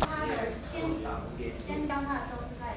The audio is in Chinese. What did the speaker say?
他的先先教他的时候是在。